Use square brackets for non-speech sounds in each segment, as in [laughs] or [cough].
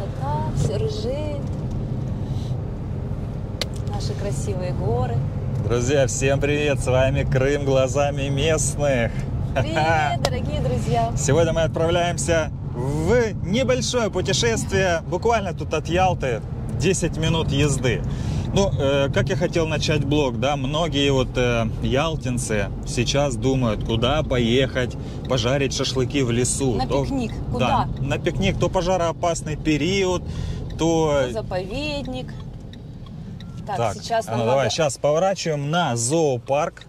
красота, все рыжеет. Наши красивые горы. Друзья, всем привет! С вами Крым глазами местных. Привет, [laughs] дорогие друзья! Сегодня мы отправляемся в небольшое путешествие, буквально тут от Ялты 10 минут езды. Ну, э, как я хотел начать блог, да, многие вот э, ялтинцы сейчас думают, куда поехать, пожарить шашлыки в лесу. На То- пикник. Куда? Да, на пикник, то пожароопасный период, то... Заповедник. Так, Так, сейчас нам ну надо... давай, сейчас поворачиваем на зоопарк.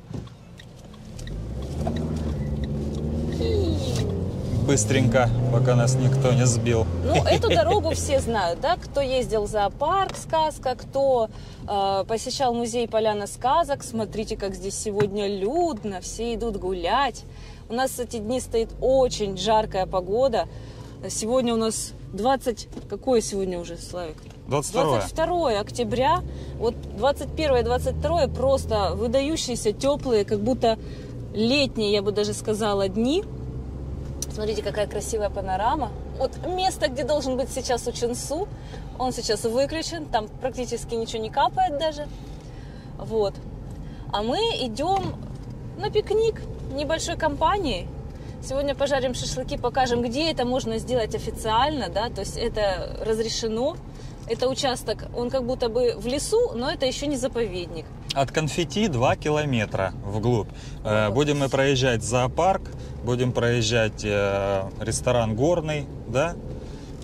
Быстренько, пока нас никто не сбил. Ну, эту [laughs] дорогу все знают, да? Кто ездил в зоопарк «Сказка», кто э, посещал музей «Поляна сказок». Смотрите, как здесь сегодня людно, все идут гулять. У нас эти дни стоит очень жаркая погода. Сегодня у нас 20... Какое сегодня уже, Славик? 22 22 октября, вот 21 и 22 просто выдающиеся, теплые, как будто летние, я бы даже сказала, дни. Смотрите, какая красивая панорама. Вот место, где должен быть сейчас Учинсу, он сейчас выключен, там практически ничего не капает даже. Вот. А мы идем на пикник небольшой компанией. Сегодня пожарим шашлыки, покажем, где это можно сделать официально, да, то есть это разрешено. Это участок, он как будто бы в лесу, но это еще не заповедник. От конфетти 2 километра вглубь. Э. Будем мы проезжать зоопарк, будем проезжать э, ресторан Горный, да?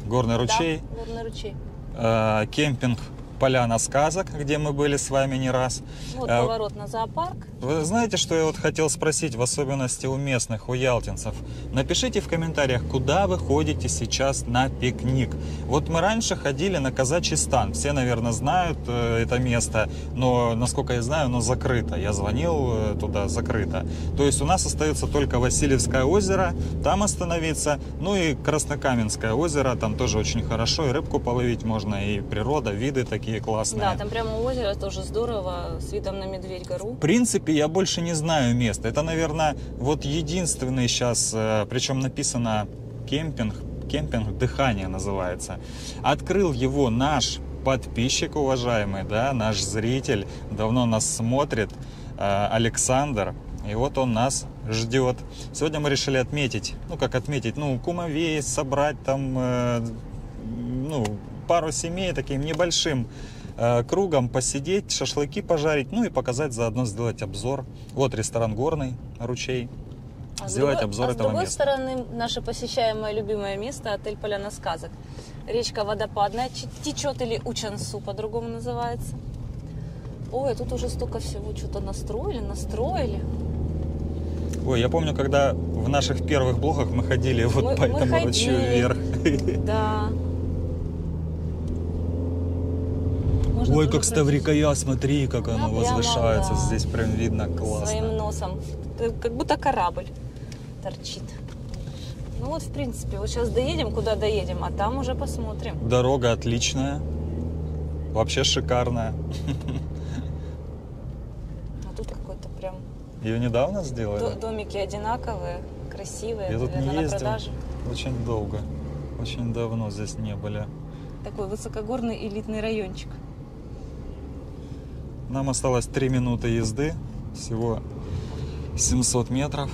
Горный ручей, Да, горный ручей. э, кемпинг Поляна сказок, где мы были с вами не раз. Вот Э, поворот на зоопарк. Вы знаете, что я вот хотел спросить, в особенности у местных, у ялтинцев? Напишите в комментариях, куда вы ходите сейчас на пикник. Вот мы раньше ходили на Казачий стан. Все, наверное, знают э, это место, но, насколько я знаю, оно закрыто. Я звонил э, туда, закрыто. То есть у нас остается только Васильевское озеро, там остановиться, ну и Краснокаменское озеро, там тоже очень хорошо, и рыбку половить можно, и природа, виды такие классные. Да, там прямо у озера тоже здорово, с видом на Медведь-гору. В принципе, я больше не знаю места. Это, наверное, вот единственный сейчас, причем написано кемпинг, кемпинг дыхание называется. Открыл его наш подписчик, уважаемый, да, наш зритель, давно нас смотрит, э, Александр. И вот он нас ждет. Сегодня мы решили отметить, ну как отметить, ну кумовей, собрать там, э, ну пару семей таким небольшим э, кругом посидеть, шашлыки пожарить, ну и показать заодно сделать обзор. Вот ресторан Горный, ручей. А Сделать другой- обзор а этого с другой места. стороны, наше посещаемое любимое место отель Поляна сказок. Речка водопадная течет или Учансу по-другому называется. Ой, тут уже столько всего что-то настроили, настроили. Ой, я помню, когда в наших первых блогах мы ходили вот Мы- по мы этому ручью вверх. Да. Можно Ой, как Ставрикая, смотри, как Она оно возвышается. Здесь прям видно классно. Своим носом. Как будто корабль торчит. Ну вот, в принципе, вот сейчас доедем, куда доедем, а там уже посмотрим. Дорога отличная. Вообще шикарная. А тут какой-то прям Ее недавно сделали? домики одинаковые, красивые, Я тут не ездил. продажу. Очень долго. Очень давно здесь не были. Такой высокогорный элитный райончик. Нам осталось 3 минуты езды. Всего 700 метров.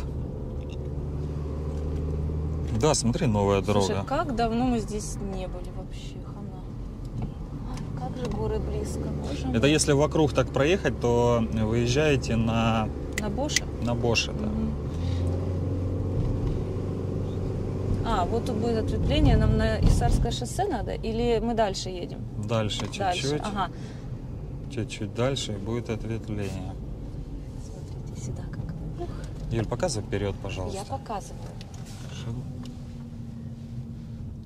Да, смотри, новая дорога. Слушай, как давно мы здесь не были вообще, хана. Как же горы близко, боже мой. Это если вокруг так проехать, то выезжаете на, На Боше? на Боше. Да. Мгм. А, вот тут будет ответвление, нам на Исарское шоссе надо? Или мы дальше едем? Дальше чуть-чуть. Ага. Чуть-чуть дальше и будет ответвление. Смотрите сюда как. Ух, Юль, показывай вперед, пожалуйста. я показываю.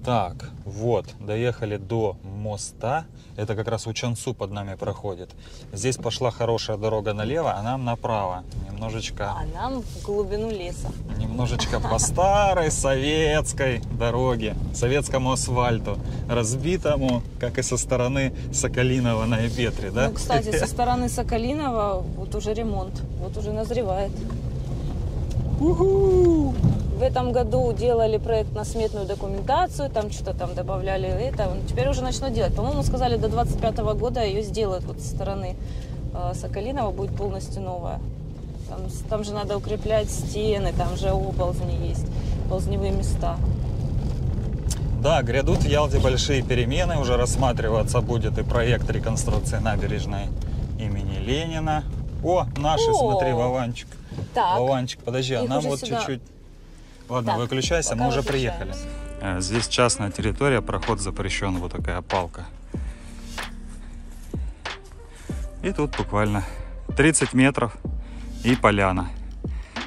Так, вот, доехали до моста. Это как раз Учансу под нами проходит. Здесь пошла хорошая дорога налево, а нам направо. Немножечко, А нам в глубину леса. немножечко по старой советской дороге, советскому асфальту, разбитому, как и со стороны Соколинова на Эпетре, да? Ну, кстати, со стороны Соколинова вот уже ремонт. Вот уже назревает. Уху! в этом году делали проектно-сметную документацию, там что-то там добавляли это. Теперь уже начнут делать. По-моему, сказали, до 25 года ее сделают вот со стороны э, Соколинова будет полностью новая. Там, там же надо укреплять стены, там же оползни есть, ползневые места. Да, грядут в Ялте большие перемены. Уже рассматриваться будет и проект реконструкции набережной имени Ленина. О, наши, О! смотри, Вованчик. Так, Вованчик, подожди, а нам вот сюда- чуть-чуть... Ладно, Так, выключайся, мы уже приехали. Э, Здесь частная территория, проход запрещен, вот такая палка. И тут буквально 30 метров и поляна.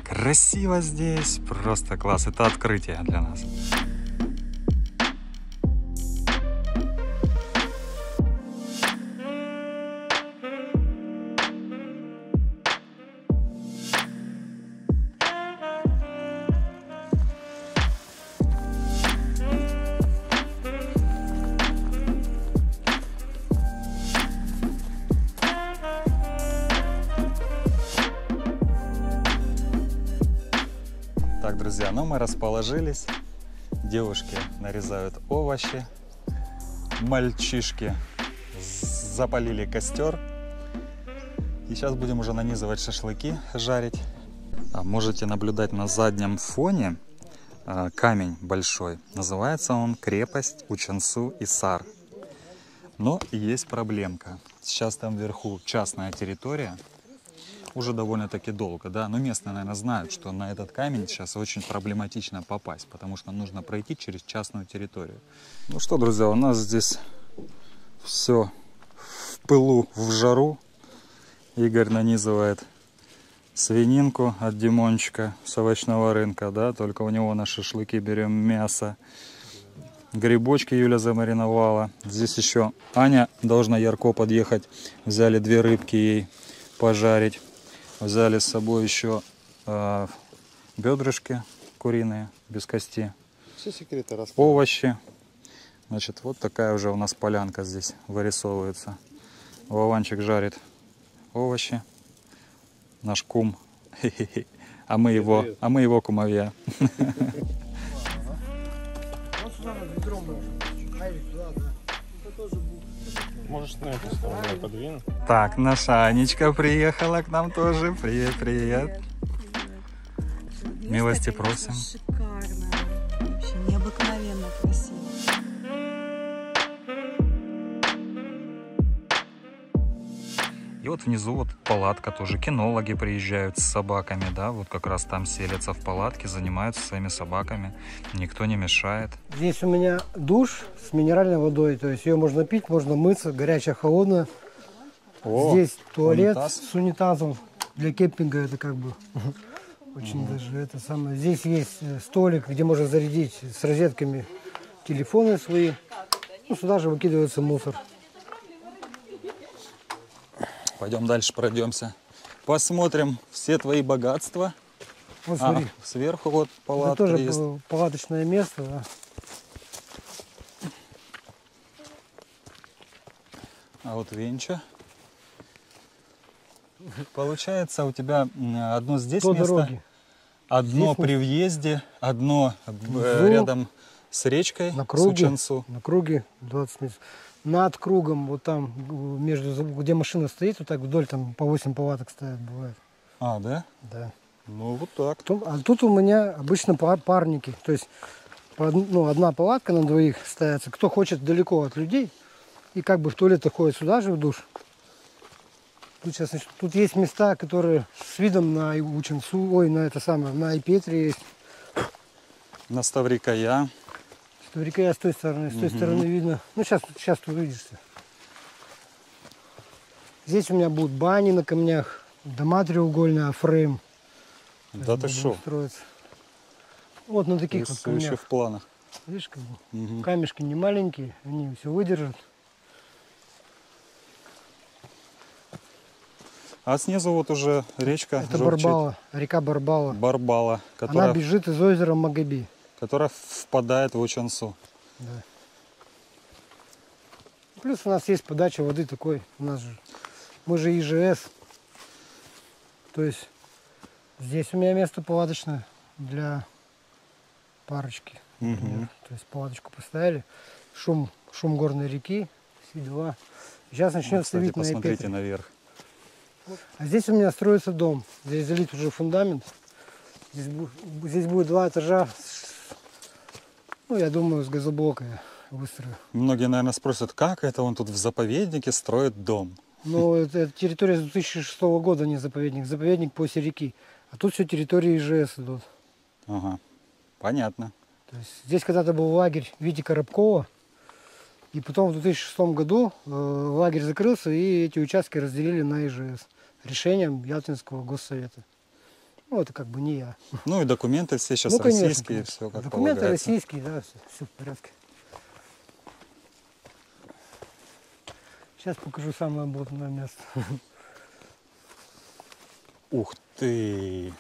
Красиво здесь, просто класс. Это открытие для нас. Так, друзья, ну мы расположились. Девушки нарезают овощи. Мальчишки запалили костер. И сейчас будем уже нанизывать шашлыки, жарить. А можете наблюдать на заднем фоне а, камень большой. Называется он крепость Учансу Исар. Но есть проблемка. Сейчас там вверху частная территория. Уже довольно-таки долго, да. Но местные, наверное, знают, что на этот камень сейчас очень проблематично попасть, потому что нужно пройти через частную территорию. Ну что, друзья, у нас здесь все в пылу, в жару. Игорь нанизывает свининку от Димончика с овощного рынка, да, только у него на шашлыки берем мясо. Грибочки Юля замариновала. Здесь еще Аня должна ярко подъехать. Взяли две рыбки ей пожарить. Взяли с собой еще э, бедрышки куриные без кости. Все секреты рассказывай. Овощи. Значит, вот такая уже у нас полянка здесь вырисовывается. Вованчик жарит овощи. Наш кум. А мы его, а мы его кумовья. Можешь на эту сторону подвинуть. Так, наша Анечка приехала к нам тоже. Привет, привет. Милости просим. Шикарно. Вообще необыкновенно красиво. Вот внизу вот палатка тоже. Кинологи приезжают с собаками, да, вот как раз там селятся в палатке, занимаются своими собаками. Никто не мешает. Здесь у меня душ с минеральной водой, то есть ее можно пить, можно мыться, горячая, холодная. О, Здесь туалет унитаз. с унитазом для кемпинга, это как бы [laughs] очень даже это самое. Здесь есть э, столик, где можно зарядить с розетками телефоны свои. Ну, сюда же выкидывается мусор. Пойдем дальше пройдемся. Посмотрим все твои богатства. Вот А, смотри, сверху вот это палатка тоже есть. палаточное место. да. А вот венча. Получается, у тебя одно здесь До место, дороги. одно Здесь при въезде, одно э, Внизу. рядом с речкой, На круге. Ученцу. На круге 20 метров. Над кругом, вот там, между, где машина стоит, вот так вдоль, там по 8 палаток стоят, бывает. А, да? Да. Ну, вот так. Тут- а тут у меня обычно пар- парники. То есть ну, одна палатка на двоих ставится. Кто хочет далеко от людей и как бы в туалет ходит сюда же в душ. Тут, сейчас, значит, тут есть места, которые с видом на Ученцу, ой, на это самое, на Ипетре есть. На Ставрикая. Старика я с той стороны, с той стороны видно. Ну, сейчас, сейчас ты увидишь. Здесь у меня будут бани на камнях, дома треугольные, фрейм. Да ты что? Вот на таких вот Все еще камнях. в планах. Видишь, как бы. Мгм. Камешки не маленькие, они все выдержат. А снизу вот уже речка Это журчит. Барбала, река Барбала. Барбала, которая, Она бежит из озера Магаби. Которая впадает в Ученцу. Да. Плюс у нас есть подача воды такой. У нас же, мы же ИЖС. То есть здесь у меня место палаточное для парочки. Например. То есть палаточку поставили, шум, шум горной реки, все дела. Сейчас начнем Кстати, ставить на посмотрите iPad. наверх. А здесь у меня строится дом. Здесь залит уже фундамент. Здесь, здесь будет два этажа. с- Ну, я думаю, с газоблока выстрою. Многие, наверное, спросят, как это он тут в заповеднике строит дом? Но [laughs] это, это территория с 2006 года, не заповедник. Заповедник после реки. А тут все территории ИЖС идут. Ага, понятно. То есть здесь когда-то был лагерь Вити Коробкова. И потом в 2006 году э, лагерь закрылся, и эти участки разделили на ИЖС решением Ялтинского госсовета. Ну, это как бы не я. Ну и документы все сейчас ну, конечно, российские, конечно. все как Документы полагается. российские, да, все, в порядке. Сейчас покажу самое блатное место. Ух ты!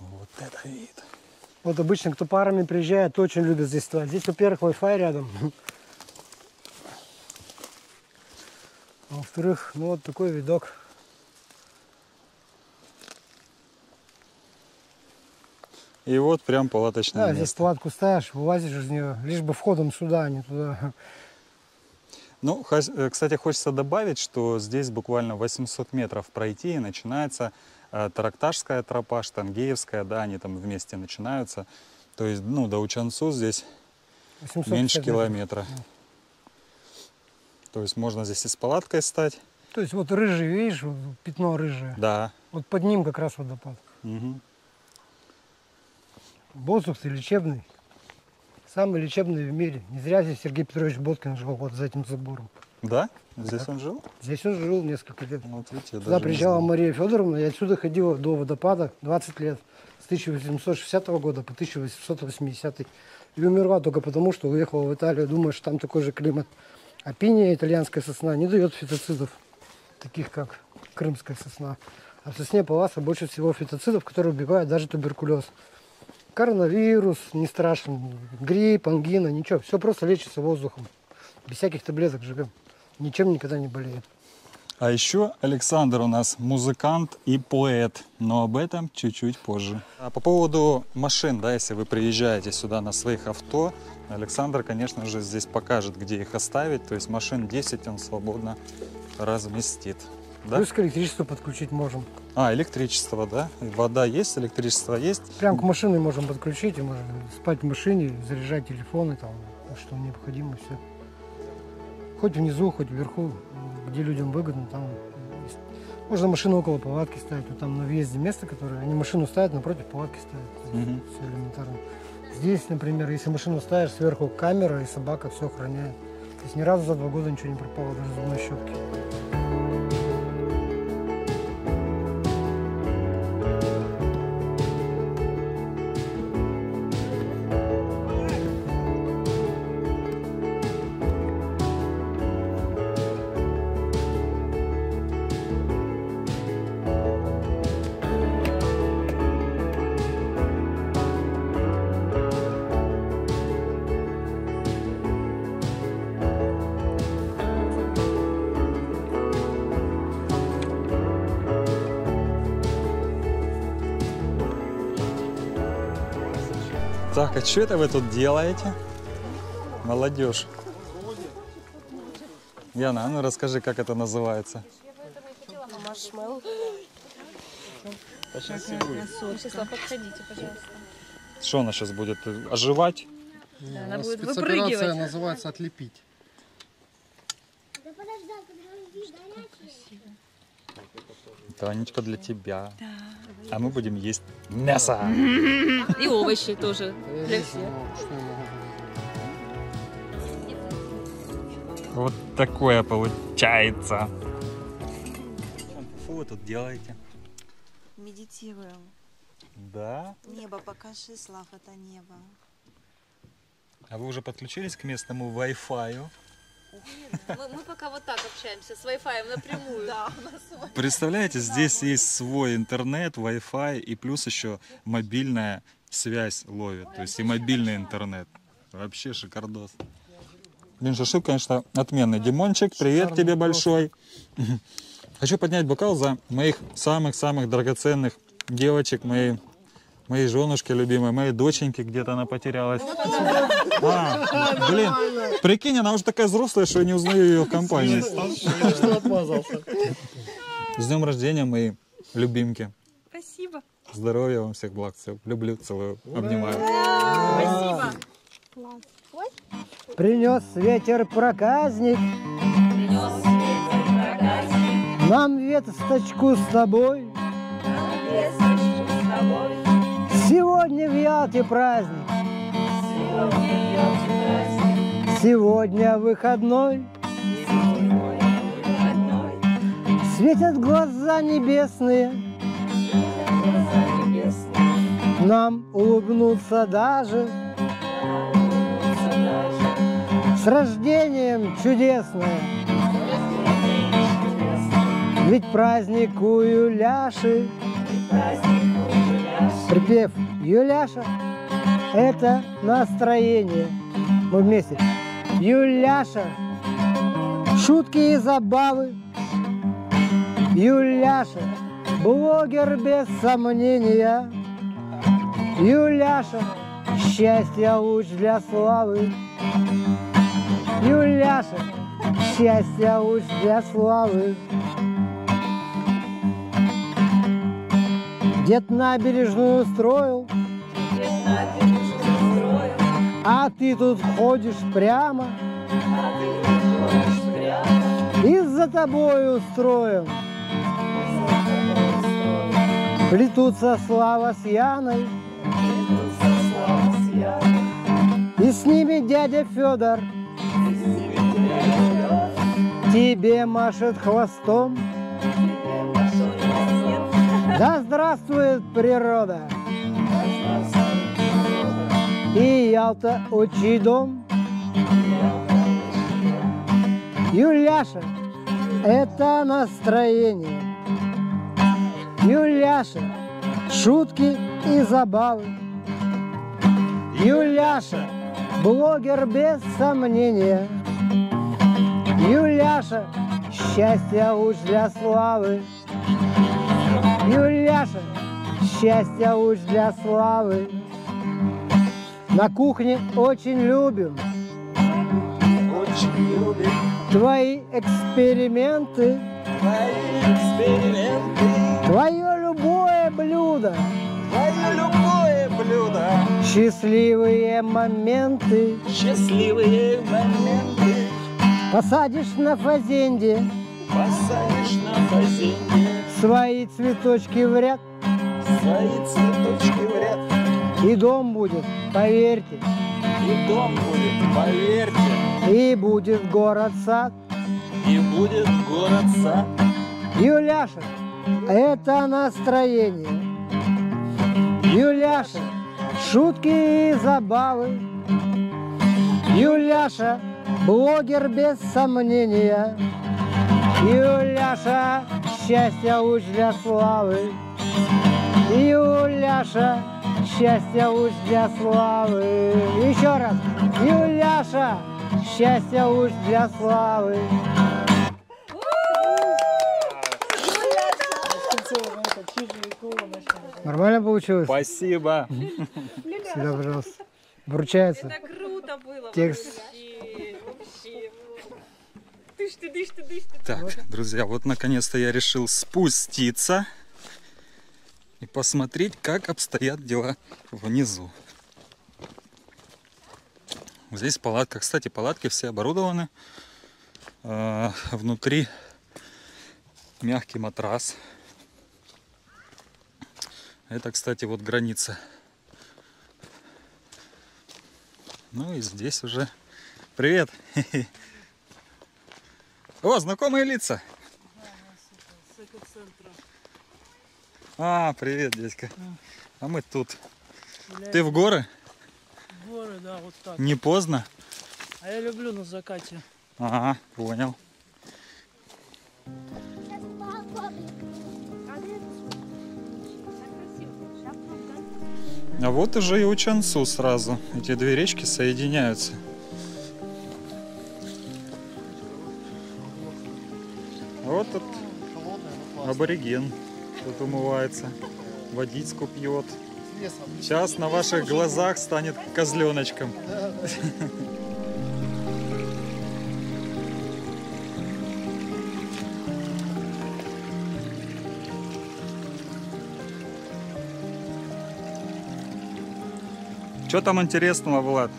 Вот это вид. Вот обычно, кто парами приезжает, очень любят здесь стоять. Здесь, во-первых, Wi-Fi рядом. А во-вторых, ну вот такой видок. И вот прям палаточное Да, здесь место. палатку ставишь, вылазишь из нее, лишь бы входом сюда, а не туда. Ну, э, кстати, хочется добавить, что здесь буквально 800 метров пройти и начинается э, Таракташская тропа, Штангеевская, да, они там вместе начинаются. То есть, ну, до Учанцу здесь 850 меньше метров. километра. То есть можно здесь и с палаткой стать. То есть вот рыжий, видишь, пятно рыжее. Да. Вот под ним как раз водопад. Воздух лечебный. Самый лечебный в мире. Не зря здесь Сергей Петрович Боткин жил вот за этим забором. Да? Здесь он жил? Здесь он жил несколько лет. Вот видите, не приезжала. Мария Федоровна, и отсюда ходила до водопада 20 лет. С 1860 года по 1880. И умерла только потому, что уехала в Италию, думая, что там такой же климат. А пиния, итальянская сосна, не дает фитоцидов, таких как крымская сосна. А в сосне паласа больше всего фитоцидов, которые убивают даже туберкулез. Коронавирус не страшен, грипп, ангина, ничего. Все просто лечится воздухом. Без всяких таблеток живем. Ничем никогда не болеет. А еще Александр у нас музыкант и поэт, но об этом чуть-чуть позже. А по поводу машин, да, если вы приезжаете сюда на своих авто, Александр, конечно же, здесь покажет, где их оставить. То есть машин 10 он свободно разместит. Да? Плюс к электричеству подключить можем. А, электричество, да? Вода есть, электричество есть. Прям к машине можем подключить, и можем спать в машине, заряжать телефоны, там, что необходимо, все. Хоть внизу, хоть вверху, где людям выгодно, там есть. Можно машину около палатки ставить, вот там на въезде место, которое они машину ставят, напротив палатки ставят. Мгм. Все элементарно. Здесь, например, если машину ставишь, сверху камера и собака все охраняет. То есть ни разу за два года ничего не пропало, даже зубной щетки. Так, а что это вы тут делаете? Молодежь. Яна, а ну расскажи, как это называется. Вячеслав, подходите, пожалуйста. Что она сейчас будет? э, Оживать? Она будет выпрыгивать. называется «Отлепить». Танечка для тебя. А мы будем есть мясо. И овощи тоже. Для всех. Вот такое получается. Что вы тут делаете? Медитируем. Да? Небо покажи, Слав, это небо. А вы уже подключились к местному Wi-Fi? Мы, мы пока вот так общаемся с Wi-Fi напрямую. Да. Представляете, здесь есть свой интернет, Wi-Fi и плюс еще мобильная связь ловит. То есть и мобильный интернет. Вообще шикардос. Блин, шашлык, конечно, отменный. Димончик, привет тебе большой. [laughs] Хочу поднять бокал за моих самых-самых драгоценных девочек, моей, моей женушке любимой, моей доченьке где-то она потерялась. А, блин, прикинь, она уже такая взрослая, что я не узнаю ее в компании. Что отмазался? С днем рождения, мои любимки. Спасибо. Здоровья вам всех благ. Люблю, целую, обнимаю. Спасибо. Принес ветер проказник Нам весточку с тобой Сегодня в Ялте праздник Сегодня выходной. Светят глаза небесные. Нам улыбнуться даже. С рождением чудесное. Ведь праздник у Юляши Припев Юляша Это настроение. Мы вместе Юляша. Шутки и забавы. Юляша. Блогер без сомнения. Юляша. Счастье луч для славы. Юляша. Счастье луч для славы. Дед набережную строил А ты тут ходишь прямо? И за тобой устроим Плетутся Слава с Яной. И с ними дядя Федор. Тебе машет хвостом. Да здравствует природа И Ялта отчий дом. Юляша, это настроение. Юляша, шутки и забавы. Юляша, блогер без сомнения. Юляша, счастье луч для славы. Юляша, счастье луч для славы На кухне очень любим. Очень любим. Твои эксперименты. Твои эксперименты, Твое любое блюдо. Твое любое блюдо, Счастливые моменты. Счастливые моменты, Посадишь на фазенде. Посадишь на фазенде, Свои цветочки в ряд. Свои цветочки в ряд, И дом будет, поверьте. И дом будет, поверьте, И будет город-сад и будет город-сад. Юляша, это настроение. Юляша, шутки и забавы. Юляша, блогер без сомнения. Юляша, счастье луч для славы Юляша, счастье луч для славы Еще раз, Юляша, счастье луч для славы Нормально получилось? Спасибо. Всегда, пожалуйста. Вручается. Это круто было. Текст. Вообще, вообще. Дышь ты, дышь ты, дышь ты. Так, друзья, вот наконец-то я решил спуститься и посмотреть, как обстоят дела внизу. Здесь палатка. Кстати, палатки все оборудованы. А, Внутри мягкий матрас. Это, кстати, вот граница. Ну и здесь уже... Привет! [laughs] О, знакомые лица! А, привет, дядька. А мы тут. Ты в горы? Горы, да, вот так. Не поздно? А я люблю на закате. Ага, понял. А вот уже и у Чансу сразу. Эти две речки соединяются. А Вот тут абориген тут умывается, водичку пьет. Сейчас на ваших глазах станет козленочком. [laughs] Что там интересного, Влад?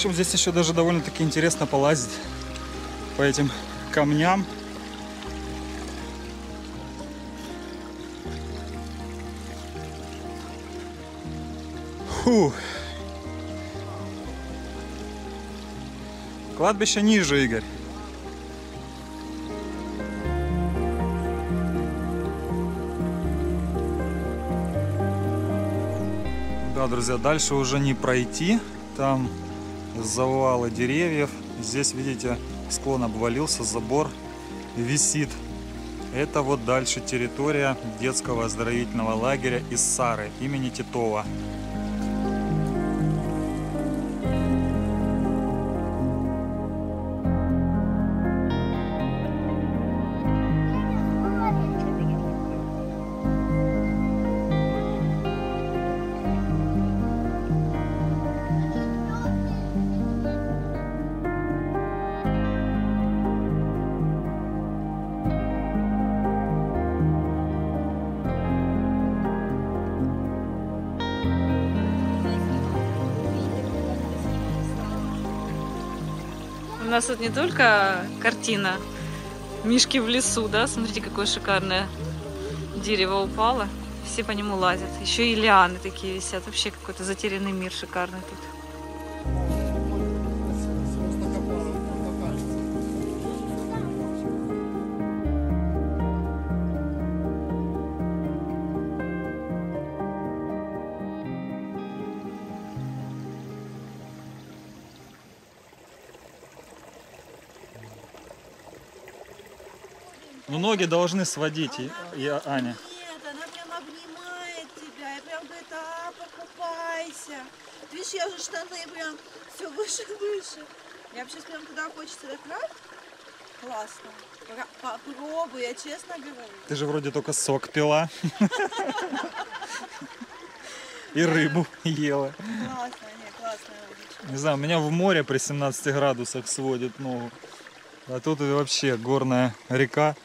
Общем, здесь еще даже довольно-таки интересно полазить по этим камням. Фу. Кладбище ниже, Игорь. Да, друзья, дальше уже не пройти. Там завалы деревьев. Здесь, видите, склон обвалился, забор висит. Это вот дальше территория детского оздоровительного лагеря из Сары имени Титова. Нас тут не только картина Мишки в лесу, да? Смотрите, какое шикарное дерево упало. Все по нему лазят. Еще и лианы такие висят. Вообще какой-то затерянный мир шикарный тут. Ну, ноги должны сводить, и, и Аня. Нет, она прям обнимает тебя и прям говорит, а, покупайся. Видишь, я же штаны прям все выше и [laughs] выше. Я сейчас прям туда хочется раз. Классно. Попробуй, я честно говорю. Ты же вроде только сок пила. И рыбу ела. Классно, не, классная. Не знаю, меня в море при 17 градусах сводит ногу. А тут вообще горная река.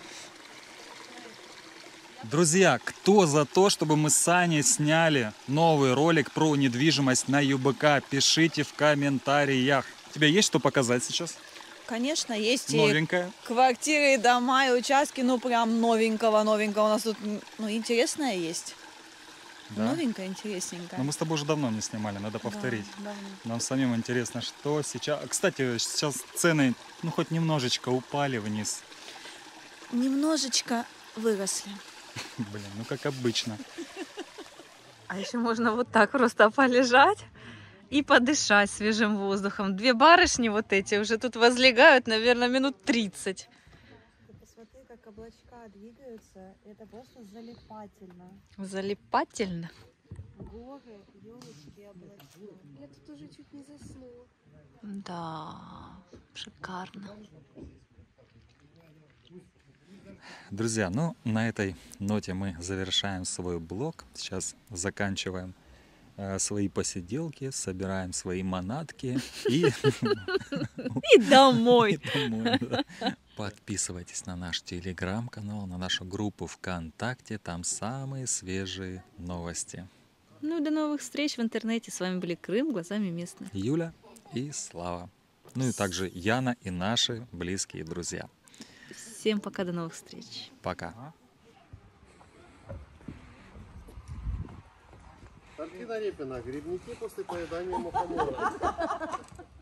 Друзья, кто за то, чтобы мы с Аней сняли новый ролик про недвижимость на ЮБК? Пишите в комментариях. Тебе есть что показать сейчас? Конечно, есть и Новенькое? квартиры, и дома, и участки, ну прям новенького-новенького. У нас тут, ну, интересное есть. Да. Новенькое, интересненькое. Но мы с тобой уже давно не снимали, надо повторить. Да, давно. Нам самим интересно, что сейчас... Кстати, сейчас цены, ну, хоть немножечко упали вниз. Немножечко выросли. [laughs] Блин, ну, как обычно. А еще можно вот так просто полежать и подышать свежим воздухом. Две барышни вот эти уже тут возлегают, наверное, минут 30. Посмотри, как облачка двигаются. Это просто залипательно. Залипательно. Горы, елочки, облачка. Я тут уже чуть не заснула. Да, шикарно. Друзья, ну на этой ноте мы завершаем свой блог. Сейчас заканчиваем э, свои посиделки, собираем свои манатки и [laughs] И домой. [laughs] Подписывайтесь на наш телеграм-канал, на нашу группу ВКонтакте. Там самые свежие новости. Ну и до новых встреч в интернете. С вами были Крым глазами местных. Юля и Слава. Ну и также Яна и наши близкие друзья. Всем пока, до новых встреч. Пока. Альбина Репина, грибники после поедания мухомора. [laughs]